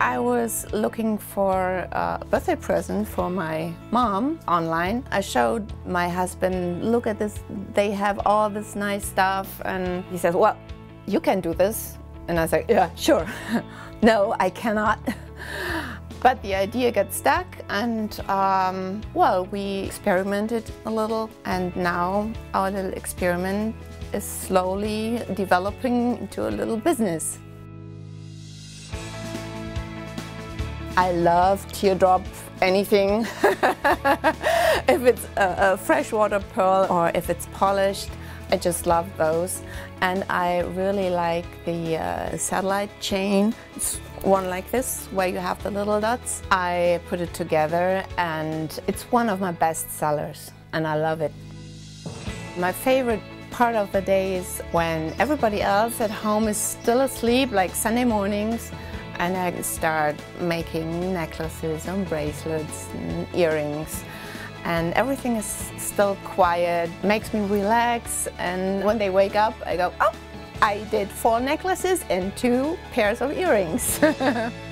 I was looking for a birthday present for my mom online. I showed my husband, look at this, they have all this nice stuff. And he says, well, you can do this. And I said, yeah, sure. no, I cannot. but the idea got stuck and um, well, we experimented a little and now our little experiment is slowly developing into a little business. I love teardrop anything. if it's a, a freshwater pearl or if it's polished, I just love those. And I really like the uh, satellite chain. It's one like this, where you have the little dots. I put it together and it's one of my best sellers and I love it. My favorite part of the day is when everybody else at home is still asleep, like Sunday mornings, and I start making necklaces and bracelets and earrings and everything is still quiet, makes me relax and when they wake up I go, oh, I did four necklaces and two pairs of earrings.